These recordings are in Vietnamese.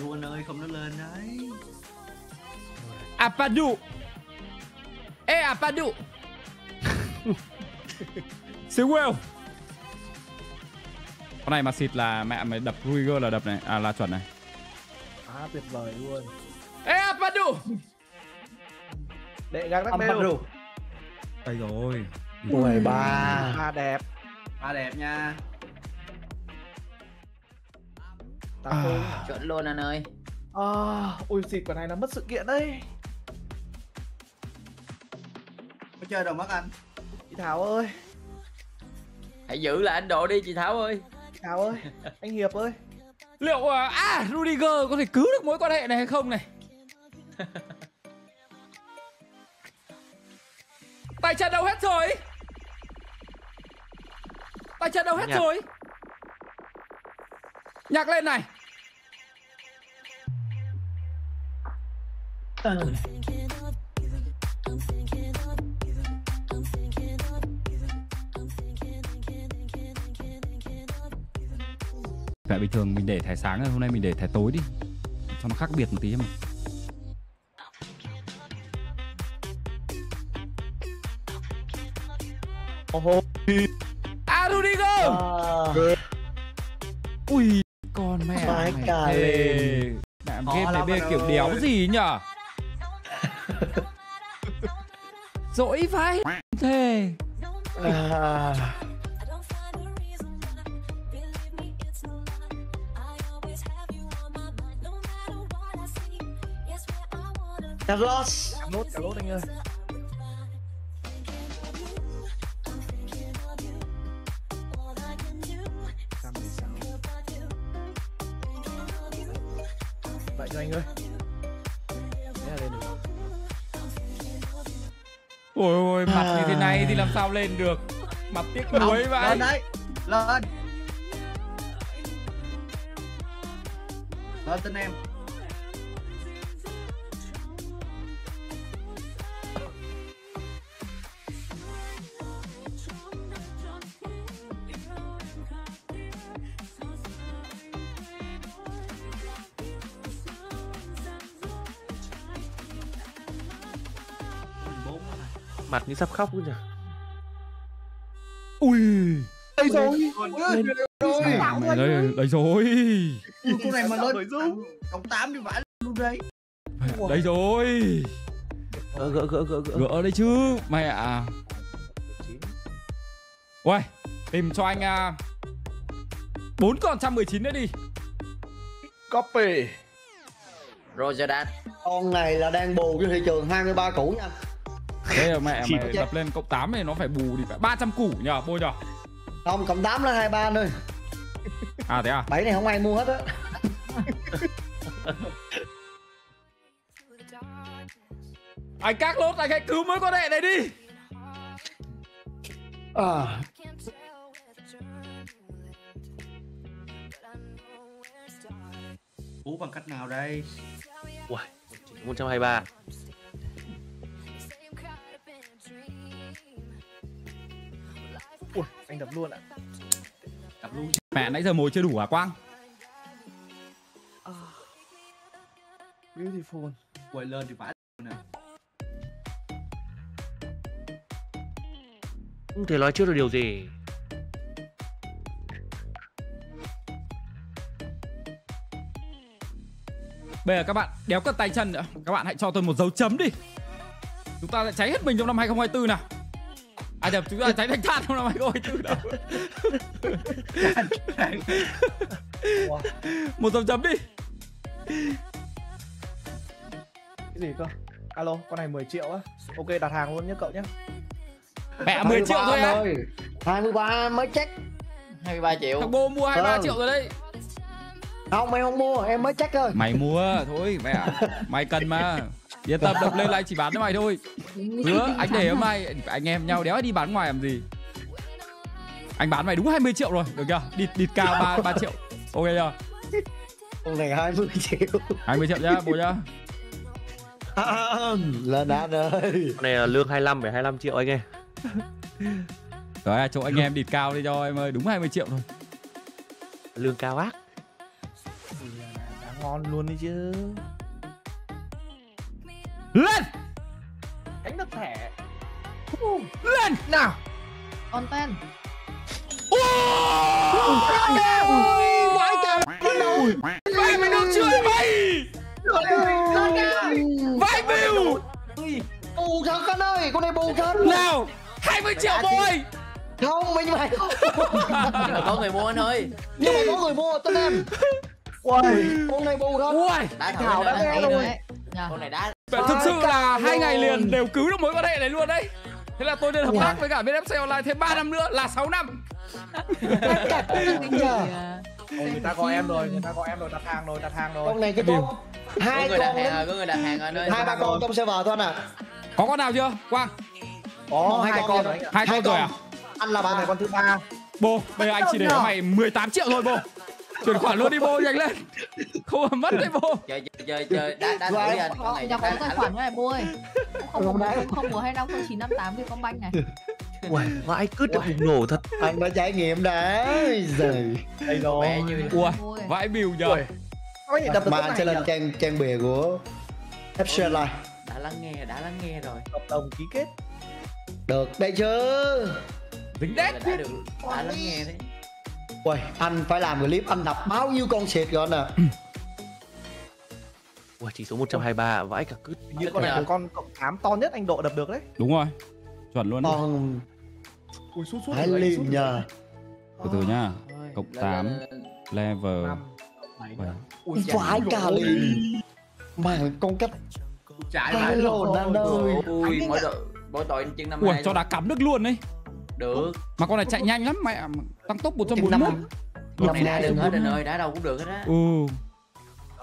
Anh ơi không nó lên đấy. Apadu. Ê Apadu. Siêu Will Con này mà xịt là mẹ mày đập Ruiger là đập này À là chuẩn này. À tuyệt vời luôn. Ê Apadu. Đệ găng đắc. Padru Đây rồi 13 À đẹp. Ba đẹp nha Tao không. Chuẩn luôn anh ơi À, ui xịt quả này là mất sự kiện đấy. Có chơi đâu mất anh Chị Thảo ơi, Hãy giữ lại anh độ đi chị Thảo ơi chị Thảo ơi, anh Hiệp ơi. Liệu à, à Rudiger có thể cứu được mối quan hệ này hay không này Tay chân đâu hết rồi Tay chân đâu hết Nhạc. rồi Nhạc lên này. Vậy bình thường mình để thẻ sáng rồi, hôm nay mình để thẻ tối đi. Cho nó khác biệt một tí mà. Ồ, À Rudiger à, Ui con mẹ Vãi mày cả lên. Mẹ Khó game này anh kiểu đéo gì nhở Dỗi vai. Thề à, Carlos cắm nốt, cắm nốt anh ơi. Này thì làm sao lên được? Mặt tiếc nuối vậy Lên đấy. Lên. Lên tin em. Mặt như sắp khóc luôn nhỉ Ui. Đây rồi. Mẹ mày đây, đây rồi. Con này mà lên? Cộng 8 đi vãi luôn đấy. Đây rồi. Gỡ gỡ gỡ gỡ gỡ. Gỡ đây chứ. Mẹ à Ui Tìm cho anh à, 4 con 119 nữa đi. Copy. Roger that Con này là đang bù cho thị trường 23 củ nha Là mẹ mày chết. đập lên cộng 8 này nó phải bù đi phải 300 củ nhờ bôi nhờ Không, cộng 8 là 23 thôi. À thế à? 7 này không ai mua hết á. Anh các lốt anh hãy cứu mối quan hệ này đi. À, Cứu bằng cách nào đây? Uầy, 123 Ui, anh đập luôn ạ. Đập luôn. Mẹ nãy giờ mồi chưa đủ à Quang? Beautiful. Quay lên thì nè Không thể nói trước được điều gì. Bây giờ các bạn đéo cần tay chân nữa. Các bạn hãy cho tôi một dấu chấm đi. Chúng ta sẽ cháy hết mình trong năm 2024 nào À nhầm chúng ta cháy thành than trong năm 2024 nào Wow. Một dấu chấm đi Cái gì cơ? Alo, con này 10 triệu á. Ok, đặt hàng luôn nhé cậu nhé. Mẹ 10 triệu thôi á ơi 23 mới check 23 triệu Thằng bố mua 23 Vâng. triệu rồi đấy Không em không mua em mới check thôi Mày mua thôi mẹ ạ. Mày cần mà Yên tâm đập lên là anh chỉ bán cho mày thôi. Hứa anh để cho mày Anh em nhau đéo đi bán ngoài làm gì? Anh bán mày đúng 20 triệu rồi Được chưa? Địt, địt cao 3, 3 triệu. Ok chưa? Con này 20 triệu. 20 triệu nhá bố nhá. Lên anh ơi. Con này là lương 25 phải 25 triệu anh ơi. Rồi à, chỗ anh em địt cao đi cho em ơi Đúng 20 triệu thôi. Lương cao ác. Ngon luôn đi chứ lên! Đánh được thẻ. Lên! Nào. Con tên vãi cả Vậy mày được chưa mày Vãi bill! Bù thật anh ơi con này bù thật Nào 20 triệu bôi không mình mày có người mua anh ơi. Nhưng mà có người mua tên em. Uầy, con này bù thật Ui. Thử Thảo đã nghe rồi. đấy nhờ Con này Vậy thực sự là hai ngày liền đều cứu được mối quan hệ này luôn đấy. Thế là tôi nên hợp tác với cả bên FC Online thêm 3 năm nữa là 6 năm. Ôi, người ta có em rồi người ta có em rồi đặt hàng rồi đặt hàng rồi. Con này cái tốt hai người đặt con hàng rồi, có người đặt hàng rồi hai ba con trong server thôi à Có con nào chưa? Quang. Có hai hai con con Hai con rồi à? Anh là con này bạn con thứ ba. Bồ bây giờ anh chỉ để cho mày 18 triệu thôi bồ Chuyển khoản luôn đi bồ nhanh lên. Không mà mất đấy bồ Chơi chơi chơi chơi. Đá đá thử đi anh Con này nhà có tài khoản này bôi không Không đấy. không một hai năm không chín năm tám việt công banh này. Uầy, vãi cứt được bùng nổ thật. Anh đã trải nghiệm đã rồi đây rồi Bôi. vãi bill nhờ. Mà anh sẽ lên trang trang bìa của FC Online đã lắng nghe đã lắng nghe rồi. Hợp đồng ký kết. Được đây chứ Dính đét đã được đã lắng nghe đấy Uầy, anh phải làm clip anh đập bao nhiêu con xịt rồi anh à Uầy, chỉ số 123 vãi cả cứt. Như con này là con cộng 8 to nhất anh độ đập được đấy. Đúng rồi Chuẩn luôn. Còn ui sút sút phải rồi, liền sút nhờ. Từ từ nhá. Cộng lên, tám. lên, lên. Level năm bảy. Bảy. nữa ui phải cả liền mà con cách Trái mà lồn anh ơi ui mỗi đội mỗi tội chân năm Ui hai cho đá cắm nước luôn đấy được. Mà con này chạy nhanh lắm mẹ Tăng tốc năm 141 con này năm được hết anh ơi đá đâu cũng được hết á. Ừ.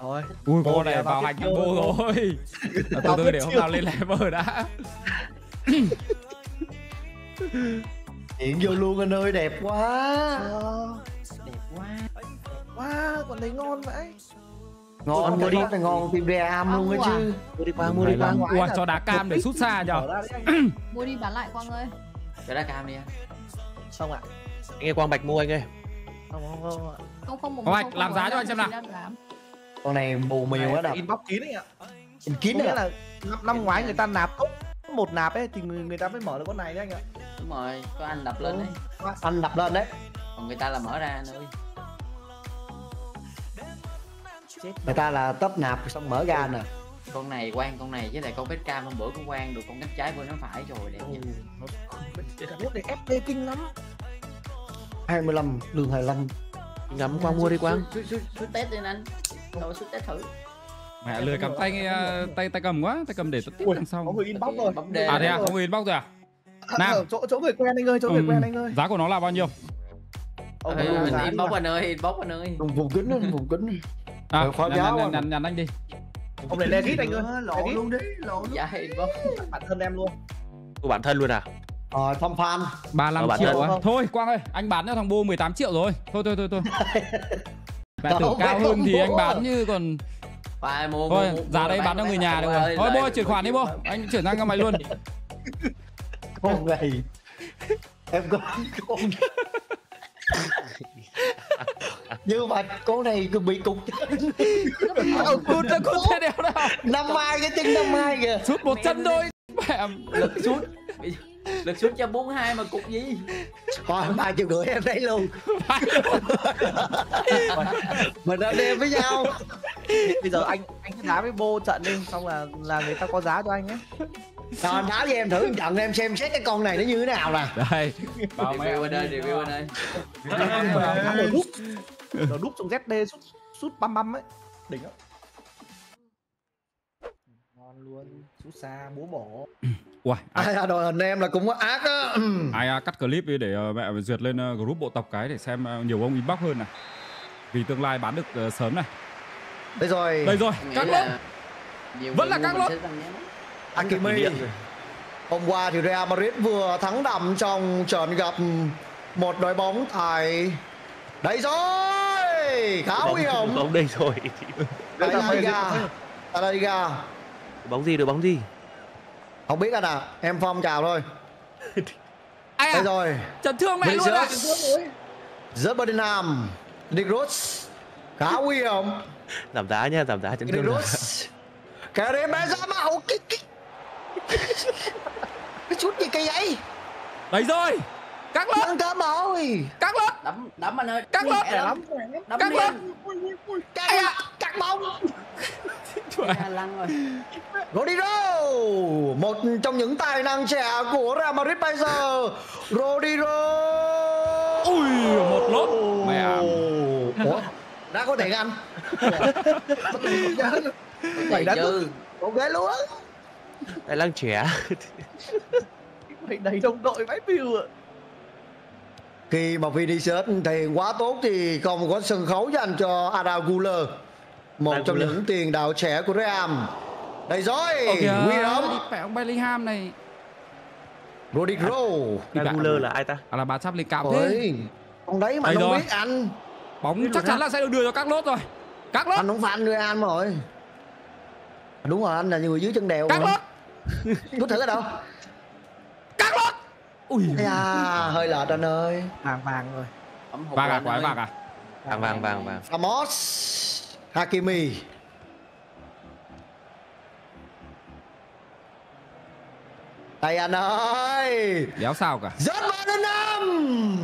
Rồi Ui con này vào hành vô rồi. Từ Vào từ để hôm nào lên level đã. Hiện vô luôn anh ơi đẹp quá. Đẹp quá. Wow con này ngon vậy. Ngon mua đi. này ngon tim ram luôn á chứ. Mua đi Quang, mua đi Quang. Ui cho đá cam để sút xa ra anh. mua đi bán lại quang ơi. Cho đá cam đi anh. Không ạ Anh nghe Quang Bạch mua anh ơi. Không không không ạ. không không một Không anh, không làm giá cho anh xem nào. con này bù mìu Này, á đập inbox kín anh ạ. In kín nữa là năm, năm ngoái người ta nạp tốt một nạp ấy thì người, người ta mới mở được con này đấy anh ạ. Đúng rồi có anh đập lên đấy. Anh đập lên đấy. Còn người ta là mở ra ơi người ta là tấp nạp xong mở ra nè. Con này quan con này với lại con bếp cam hôm bữa con quan được con cánh trái vừa nó phải rồi đẹp nút này FP kinh lắm 25 đường 25 Ngắm Quang mua đi Quang. Chút test đi anh. Đâu chút test thử. Mẹ lười cầm tay ờ, tay tay cầm quá Tay cầm để tiếp đằng sau. có người inbox rồi. À thế à? có inbox rồi à? Ở Nào. chỗ chỗ người quen anh ơi chỗ người Ừ, quen anh ơi. Giá của nó là bao nhiêu? Ông anh giá inbox anh ơi inbox anh ơi. Vùng vùng kính vùng kính. À Ờ, nhắn, nhắn, anh. nhắn, nhắn anh đi. Ông này legit anh ơi Lộ legit luôn đi lộ luôn. Giá inbox. Bản thân em luôn. Của bản thân luôn à rồi thăm fan 35 Ờ, bạn triệu á. Không? Thôi Quang ơi anh bán cho thằng Bô 18 triệu rồi. Thôi thôi thôi thôi. Mẹ tưởng cao hơn thì anh bán như còn Phải mua Thôi mua- mua- giá mua đây bán cho người nhà được rồi. Thôi Bô chuyển khoản đi Bô Anh chuyển sang cho mày luôn. Con này em có con như mà con này cứ bị cục chân. Ờ, Cút ra cút thế đéo nào. Năm mai cái chân năm mai kìa. Sút một chân thôi. Mẹ sút lực sút cho 42 mà cục gì? Rồi ba triệu rưỡi em lấy luôn. Mình đã đem với nhau. Bây giờ anh anh cứ đá với bô trận đi xong là là người ta có giá cho anh ấy rồi anh tháo cho em thử một trận em xem xét cái con này nó như thế nào nè. Đây. Mẹ review anh ơi review anh ơi đá đồ đúc đồ đúc trong ZD sút sút băm băm ấy. Đỉnh lắm. ngon luôn sút xa búa bổ Ui ai, ai à, đội hình em là cũng có ác á. Ai à, cắt clip đi để ờ, mẹ duyệt lên ờ, group bộ tộc cái để xem ờ, nhiều ông inbox hơn này. Vì tương lai bán được sớm này. Đây rồi. Đây rồi các lốt là Vẫn là các lốt. Akimi Hôm qua thì Real Madrid vừa thắng đậm trong trận gặp một đội bóng tại đây rồi khá nguy hiểm. Bóng đây rồi. Liga. Tại La Liga Bóng gì được bóng gì? Không biết anh à em phong chào thôi. Đây à rồi. chấn thương mẹ luôn à? Jesus Zerbertinam Dick Rhodes khá nguy hiểm. Giảm giá nha giảm giá chấn thương Cross Karim Benzema Ủa, cái cái. Cái chút gì kỳ vậy? Đấy rồi. Các lớp Ăn cơm rồi. Các lớp đấm đấm anh ơi. Đi lớp. anh. Cắt cắt bóng Rodrigo! Một trong những tài năng trẻ của Real Madrid bây giờ. Rodrigo! Ui một lốt. Mẹ Ủa? Đã có tiền anh. Vậy đã chứ ok luôn. Tài năng trẻ. Mày đầy đồng đội vãi view ạ. Khi mà Vinicius tiền quá tốt thì không có sân khấu dành cho Ada Güler một trong những tiền đạo trẻ của Real đây rồi kìa nguy Đi hiểm mẹ ông Bellingham này. Rodrigo. Đi bạn. Angular là ai ta? À là bà sắp lên cao thế. ông đấy mà không rồi. biết anh. Bóng chắc chắn là sẽ được đưa cho các lốt rồi. Các lốt. Anh không fan Real mà rồi. Đúng rồi anh là người dưới chân đèo Các lốt. Có thử ở đâu. Các lốt. Ui. Ây da, hơi lệch anh ơi. Vàng vàng rồi. Vàng à? anh quả vàng à? Vàng vàng vàng vàng. Ramos Hakimi. Đây anh ơi. Đéo sao cả? Rất vào đến năm.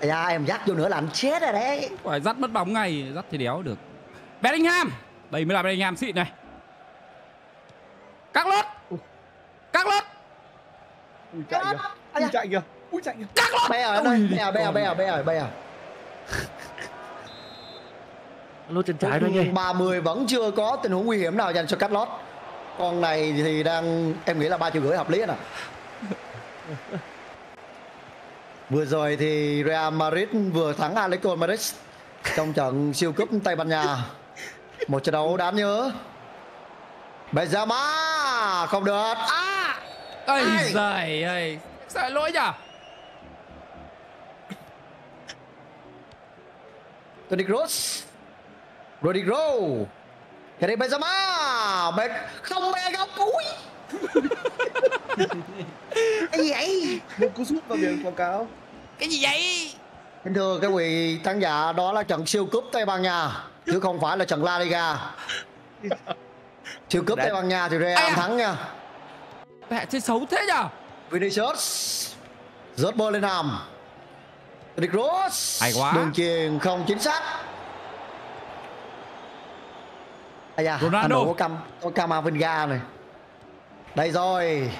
Da, em dắt vô nữa là anh chết rồi đấy. Phải dắt mất bóng ngay Dắt thì đéo được. Bellingham. Đây mới là Bellingham xịn này. Các lốt. Các lốt. Ui chạy kìa. Ui chạy kìa. Ui chạy kìa. Các lốt. Bé ở đây, bé ở, bé ở, bé ở, bé ở, bé ở lốt chân trái thôi anh ơi 30 vẫn chưa có tình huống nguy hiểm nào dành cho cắt lót Con này thì đang, em nghĩ là ba triệu rưỡi hợp lý ạ Vừa rồi thì Real Madrid vừa thắng Atletico Madrid trong trận siêu cúp Tây Ban Nha. Một trận đấu đáng nhớ. Benzema không được. À! Ây Ai? giời ơi lại lỗi nhỉ Toni Kroos. Rodrigo. Karim Benzema. Bên không bè góc cuối. Cái gì vậy? Một cú sút vào biển quảng cáo Cái gì vậy Kính thưa các vị khán giả, đó là trận siêu cúp Tây Ban Nha chứ không phải là trận La Liga. Siêu cúp. Tây Ban Nha thì Real à? thắng nha. Mẹ chơi xấu thế nhở Vinicius rớt ball lên hàm Toni Kroos Hay quá. đường chuyền không chính xác Ây da, Ronaldo. có cam có Camavinga này. Đây rồi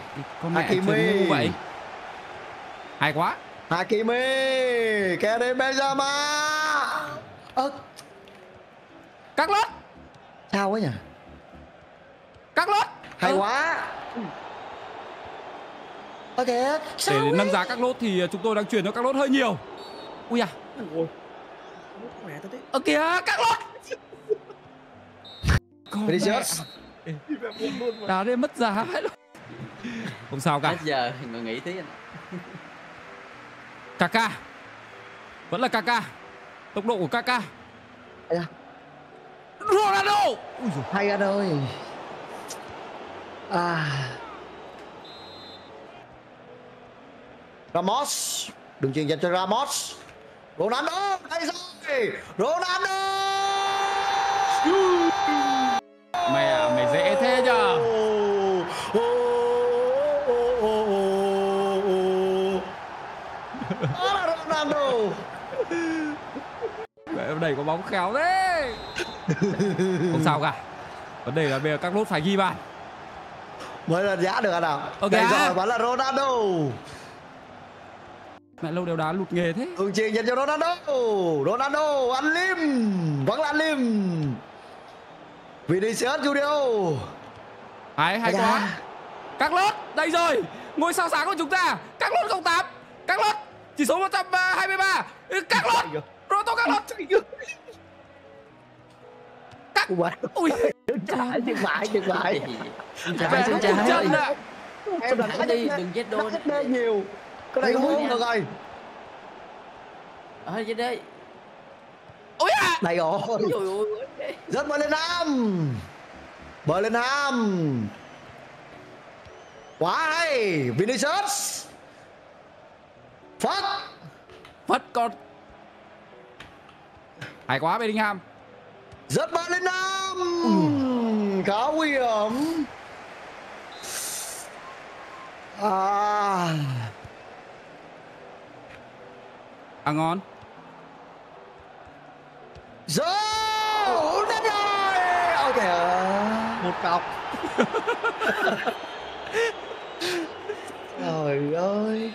Con mẹ Hakimi. vậy. Hay quá. Hakimi Karim Benzema. Ơ. Các lốt. Sao quá nhỉ? Các lốt. Hay Ờ, quá. Ok sao Để nâng giá các lốt thì chúng tôi đang chuyển cho các lốt hơi nhiều. Ui à Ôi. Ơ kìa các lốt Con Vinicius. Đi luôn mà Đá đây mất giá hết rồi. Không sao cả. Hết giờ người nghĩ tí anh Kaká. Vẫn là Kaká. Tốc độ của da, Ronaldo. Ui dồi. hay anh ơi. À. Ramos. Đường chuyền dành cho Ramos. Ronaldo đây rồi. Ronaldo có bóng khéo thế. Không sao cả. Vấn đề là bây giờ các lốt phải ghi bàn. Mới lên giá được nào Ok đây rồi vẫn là Ronaldo. Mẹ lâu đều đá lụt nghề thế. Đường chuyền dành cho Ronaldo. Ronaldo anh Lim. Vẫn là anh Lim. Vinicius Junior Hay hay quá. Các lốt Đây rồi. Ngôi sao sáng của chúng ta. Các lốt 08 Các lốt Chỉ số 123 Ừ, Các lốt Các lốt Chạy kìa Các Ui, trái chừng phải chừng phải Chân trái đúng chân trái chân ạ. Em đã Đá đi đừng chết đôi đá đê nhiều. Cái này không được rồi. Ờ chết đấy Ôi à. Này rồi. Trời ơi rất Bellingham Bellingham quá hay. Vinicius. Phát Phất con hay quá Bellingham. Rất Bellingham Khá nguy hiểm. À. À ngon. Dơ Đến rồi. Ôi kìa một cọc. Trời ơi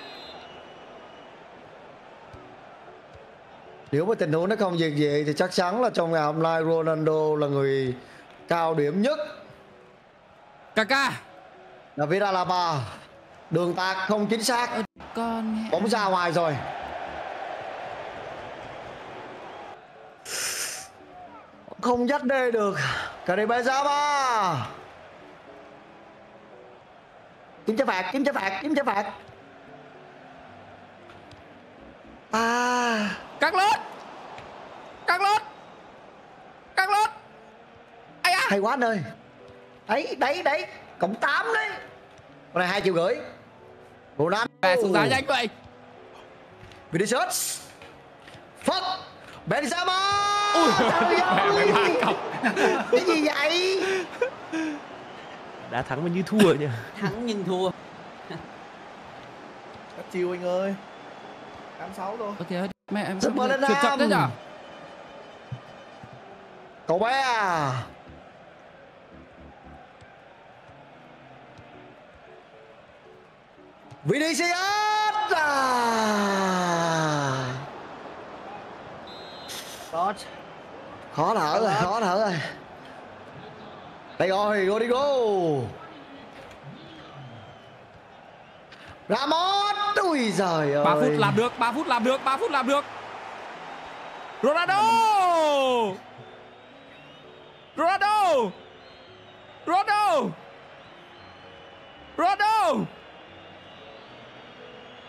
Nếu mà tình huống nó không việc gì thì chắc chắn là trong ngày hôm nay Ronaldo là người cao điểm nhất. Kaká. David Alaba Đường tạt không chính xác. Con Bóng ra ngoài rồi. Không dắt đê được. Karim Benzema. Kiếm trái phạt, kiếm trái phạt, kiếm trái phạt. À căng lên căng lên căng lên ai à hay quá anh ơi. Đấy đấy đấy. Cộng 8 đấy. Con này hai triệu rưỡi. Ronaldo Mẹ xuống giá nhanh vậy. Vinicius. Phất. Benzema. Ui, Trời ơi cái gì vậy? Đã thắng mà như thua nhỉ. thắng nhưng thua. Các chiêu anh ơi. 86 thôi. Ok mẹ em lên trượt chậm thế nhở? Cậu bé à? Vinicius à? Đó khó thở rồi khó thở rồi. Đây rồi Rodrigo Ramos ui giời ơi. 3 phút làm được 3 phút làm được 3 phút làm được. Ronaldo! Ronaldo! Ronaldo! Ronaldo!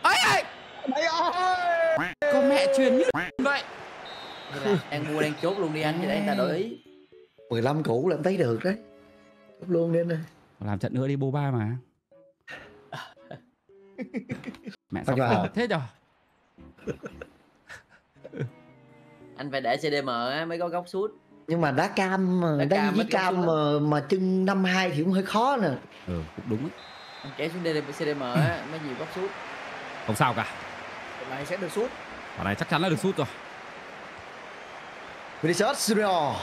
Ấy ấy! Đây con mẹ truyền như vậy. Vậy đang mua đang chốt luôn đi anh để anh ta đổi ý. 15 củ là em thấy được đấy. Chốt luôn đi anh ơi. Làm trận nữa đi Boba mà mẹ sao thế nhở anh phải để CDM á mới có góc sút nhưng mà đá cam Đá đá cam với cam mà mà chân năm hai thì cũng hơi khó nè. Ừ cũng đúng ấy. anh kéo xuống DDM CDM á mới nhiều góc sút không sao cả. Trận này sẽ được sút quả này chắc chắn là được sút rồi. Vinicius Junior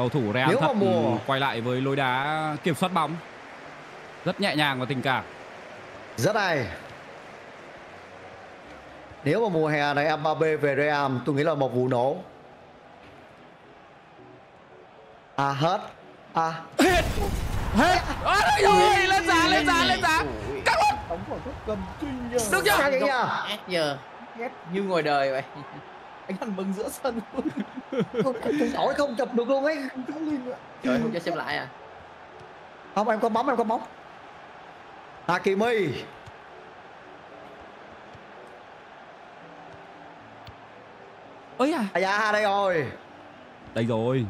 cầu thủ Real Nếu thật mùa- ừ, quay lại với lối đá kiểm soát bóng. Rất nhẹ nhàng và tình cảm. Rất hay. Nếu mà mùa hè này Mbappe về Real tôi nghĩ là một vụ nổ. À hết. À. Hết. Hết. Ôi rồi lên giá lên giá lên giá. Cắt luôn Đóng cầm kinh nhờ được chưa? Ác giờ. Ghét. như ngoài đời vậy Anh ăn mừng giữa sân luôn. Hỏi không chụp được luôn ấy. Cũng linh trời không cho xem lại à? Không em có bóng em có bóng. Hakimi. Ơi à. Ai da đây rồi. Đây rồi.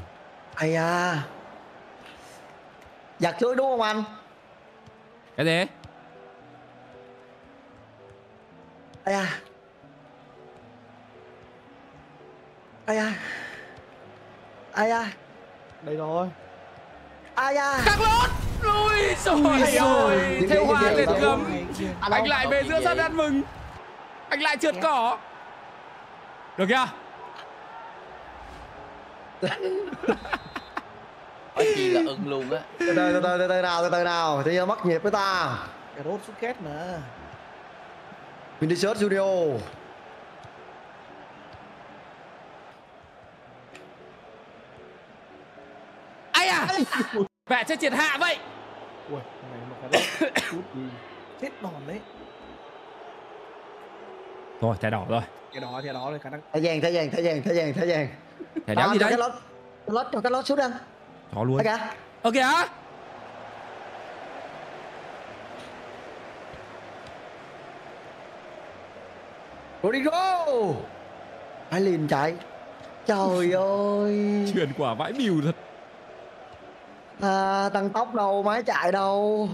Ai da. Giặt lưới đúng không anh? Cái gì? Ai da ai da ai da Đây rồi. Ai da cắt luôn ui rồi rồi theo hoa liệt gấm anh lại về giữa sân ăn mừng. Anh lại trượt cỏ. Được chưa? Có chi là ưng luôn á. Từ từ từ từ nào từ từ nào. Tự nhiên mất nhịp với ta. Cà rốt sút két mà. Vinicius Junior à mẹ chơi triệt hạ vậy. Ui này rốt sút gì Chết đòn đấy. Rồi thẻ đỏ rồi. Cái đó thì đó là khả năng thẻ vàng thẻ vàng thẻ vàng thẻ vàng thẻ vàng. Thẻ đéo gì cho đấy cái lót cho lót cho cái lót xuống anh cho luôn. Cả ơ kìa. Rodrigo Ai liền chạy? Trời ơi. Truyền quả vãi bìu thật à, Tăng tốc đâu máy chạy đâu.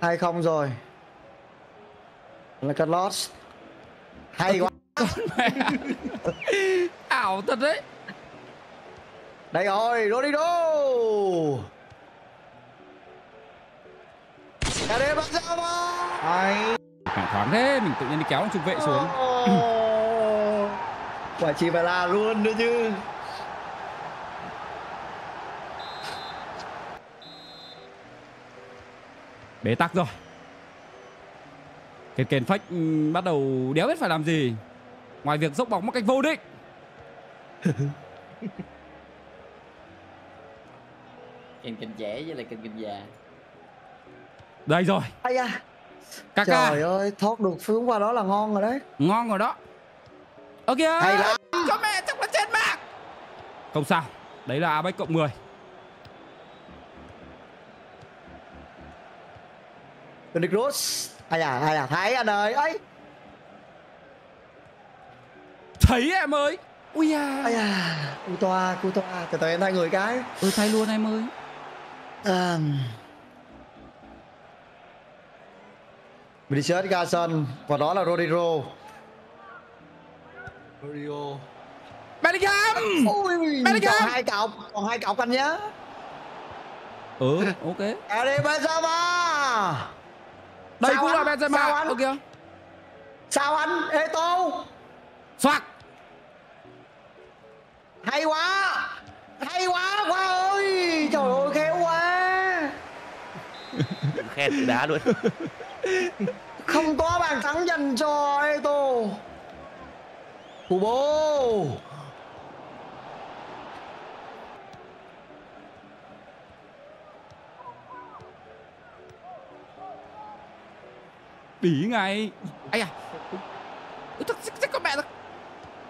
Hai không rồi. Là Carlos hay quá. ảo thật đấy. Đây rồi Rodrigo. Karim Benzema hay. Mẹ thoáng thế mình tự nhiên đi kéo trung vệ xuống. Quả chỉ phải là luôn nữa chứ bế tắc rồi. Kền kền phách ừ, bắt đầu đéo biết phải làm gì. Ngoài việc dốc bóng một cách vô định kênh kênh trẻ với lại kênh kênh già. Đây rồi. Ai da Kaka trời ơi thoát được phương qua đó là ngon rồi đấy. Ngon rồi đó. Ok. Hay lắm. Cho mẹ chắc là chết mạng. Không sao. Đấy là Abex cộng 10 Tony Kroos. Ai à ai à thấy anh ơi. Ấy. Thấy em ơi. Ui à ai à cu toa cu toa từ từ em thay người cái. Ừ thay luôn em ơi. À... Vinicius Garson và đó là Rodrigo. Rodrigo. Bellingham! Ui. Bellingham. còn hai cọc còn hai cọc anh nhé ừ ok. Karim Benzema đây Sao cũng là anh? Sao Benzema anh? ok. Sao anh? Eto xoạc hay quá. Hay quá quá ơi. Trời ơi khéo quá. Khen đá luôn. Không có bàn thắng dành cho Eto Kubo bỉ ngay. Ai à Ui, thật chắc có mẹ thật.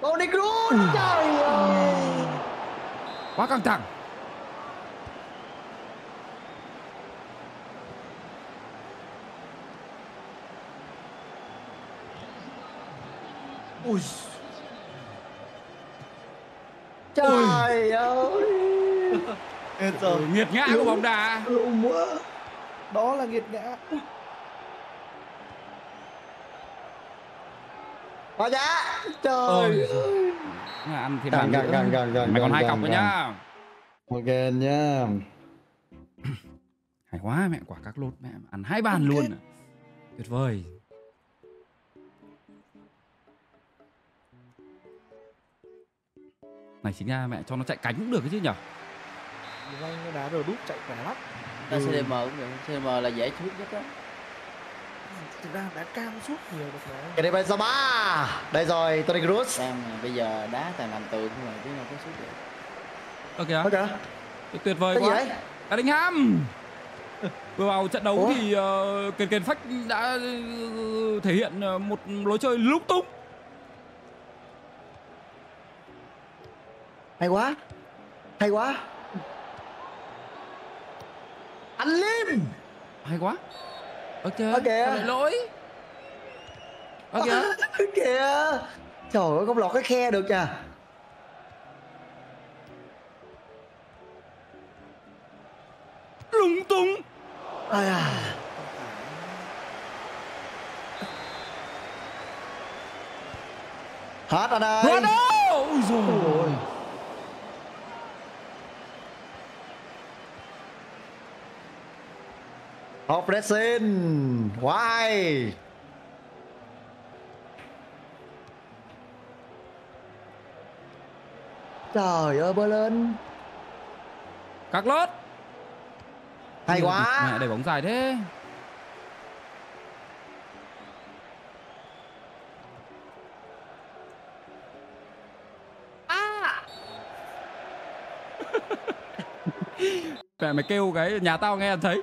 Tony Kroos trời ơi. Quá căng thẳng. Ui. Trời ơi. Hết ừ, rồi nghiệt ngã của bóng đá. Đó là nghiệt ngã Có giá trời Mà ăn thêm Gần, bàn gần, nữa gần, gần, gần, mày còn hai cọc nữa nhá. Ok nhá. Hay quá mẹ quả các lốt mẹ. Ăn hai bàn luôn à. tuyệt vời. Này chính ra mẹ cho nó chạy cánh cũng được cái chứ nhở anh đá rồi đúp chạy khỏe lắm. Đó, CDM cũng được. CDM là dễ chút nhất á thực ra đá cam suốt nhiều được mà cái này Benzema đây rồi Tony Kroos Đang bây giờ đá toàn làm tường mà chứ đâu có suốt được. Ok ok. Tuyệt vời cái gì quá. đấy? Bellingham vừa vào trận đấu Ủa? thì uh, kền kền phách đã ờ, thể hiện ờ, một lối chơi lung tung. Hay quá. Hay quá. Anh Lim hay quá ok Ok. Sao lại lỗi? Ok kìa. Trời ơi không lọt cái khe được nha lung tung. Ai à. Hết anh ơi Ronaldo ui dồi Hop pressing Why? Trời ơi bơi lên. Các lốt. Hay quá. mẹ đẩy bóng dài thế. Mẹ mày kêu cái nhà tao nghe thấy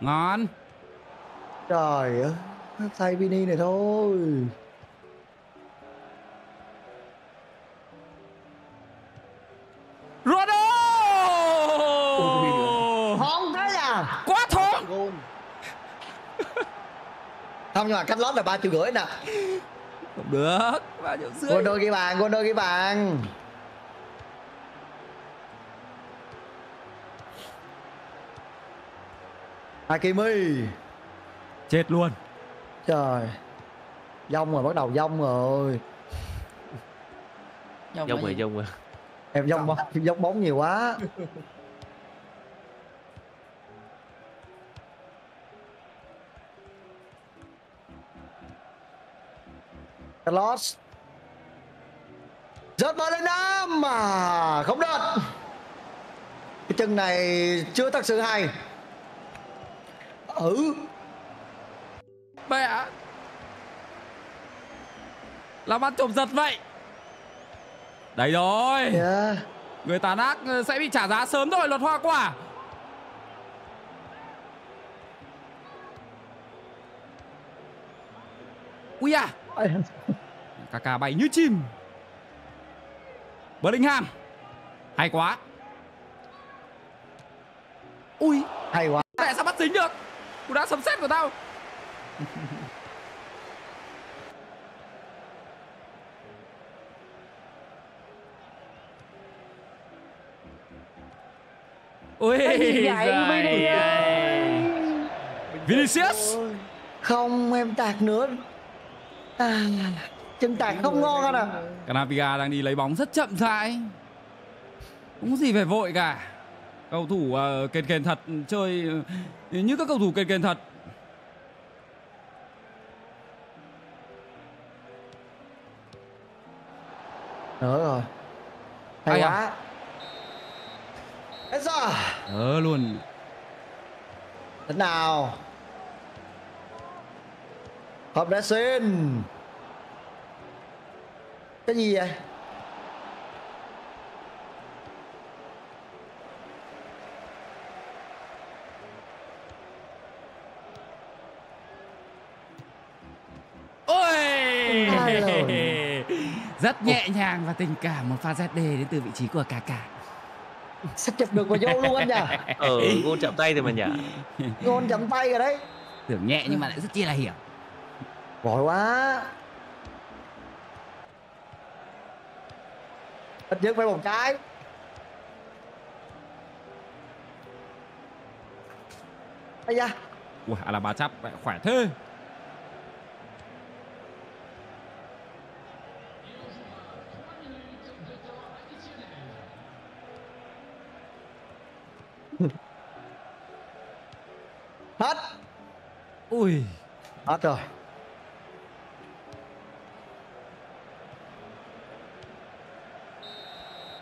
ngon. Trời ơi Thay Vini này thôi. Ronaldo! Ngon thế à quá gôn. Không nhưng mà cách lót là ba triệu rưỡi nè. Không được bao nhiêu rưỡi. Gôn đôi ghi bàn Gôn đôi ghi bàn Hakimi chết luôn. Trời. Dông rồi bắt đầu dông rồi. Dông dông rồi dông rồi. Em dông bóng, dông bóng nhiều quá. Carlos. Rất vào lên Nam mà Không được Cái chân này chưa thật sự hay Ừ mẹ làm ăn trộm giật vậy. Đấy rồi. Yeah. người tàn ác ờ, sẽ bị trả giá sớm rồi luật hoa quả. Ui à Kaka bay như chim. Bellingham hay quá. Ui Hay quá. Mẹ sao bắt dính được cú đá sấm sét của tao. Ui giời. ơi. Vinicius? Không em tạc nữa. À, Chân tạc không ngon anh à Canapiga đang đi lấy bóng rất chậm rãi. Không có gì phải vội cả Cầu thủ uh, kền kền thật Chơi ờ, như các cầu thủ kền kền thật Nữa rồi. Hay Ai à? quá. Hết rồi. Ờ luôn. Thế nào? Hợp đã xin Cái gì vậy Ôi Ai rồi? Rất nhẹ nhàng và tình cảm Một pha ZD đến từ vị trí của Kaka Sắp chụp được vào vô luôn anh nhỉ? Ờ gôn chạm tay thì mà nhỉ. Gôn chậm tay rồi đấy. Tưởng nhẹ nhưng mà lại rất chi là hiểm. Vội quá. Ít nhất phải một trái. Ây da. Ui, à là bà chắp lại khỏe thế Hết Ui. Hết rồi.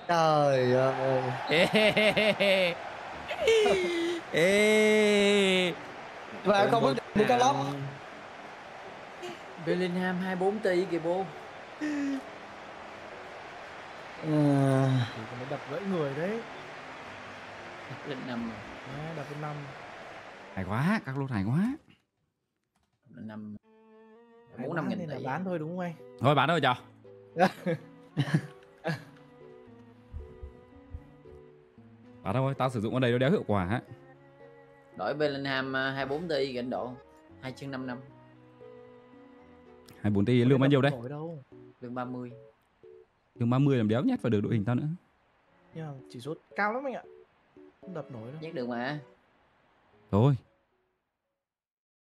Trời ơi. Ê, Ê. Và không biết được cái lóc. Bellingham 24 tỷ kìa bố. Ừ. Thì còn đập gãy người đấy. Lên năm đập lên năm. Hay quá, các lốt hay quá năm bốn năm nghìn tỷ. bán thôi đúng không anh? Thôi bán rồi chào. Bán thôi, tao sử dụng con này nó đéo hiệu quả á. Đổi Bellingham à, 24 tỷ kìa Ấn Độ hai chương 5 năm. 24 tỷ lương bao nhiêu đây? Đâu. Lương 30 Lương 30 làm đéo nhét vào được đội hình tao nữa. Nhưng mà chỉ số cao lắm anh ạ. Không đập nổi đâu. Nhét được mà. Thôi,